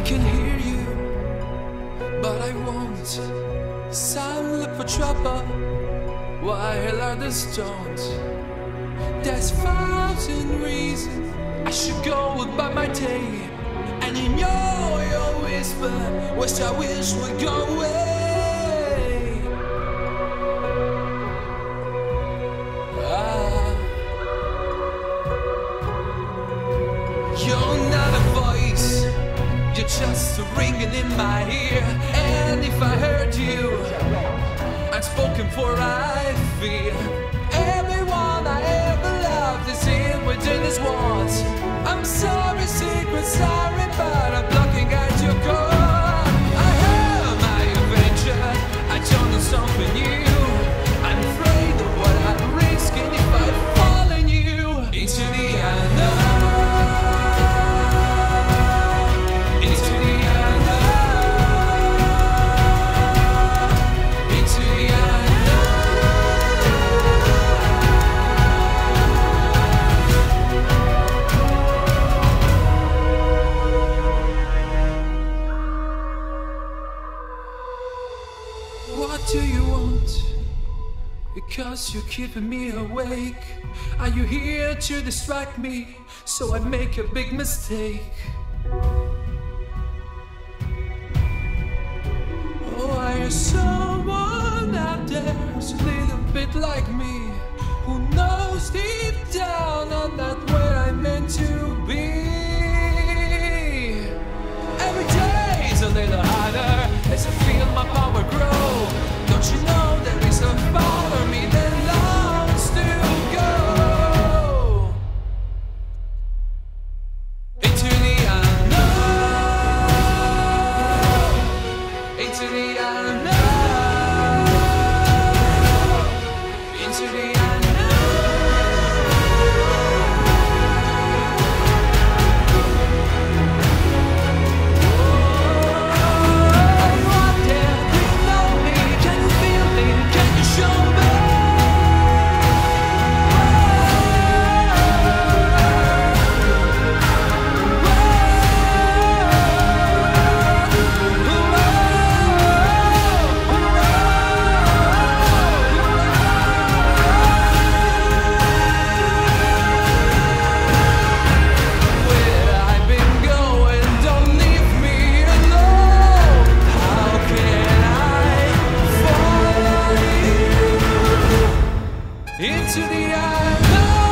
can hear you, but I won't. Some look for trouble, while others don't. There's thousand reasons I should go about my day, and in your, your whisper, which I wish would go just ringing in my ear. And if I heard you, unspoken for I fear. Everyone I ever loved is here within his walls. I'm sorry, secret, sorry, but I'm blocking at your door. I have my adventure, I don't something new. Do you want? Because you're keeping me awake. Are you here to distract me so I make a big mistake? Oh, are you someone into the to the island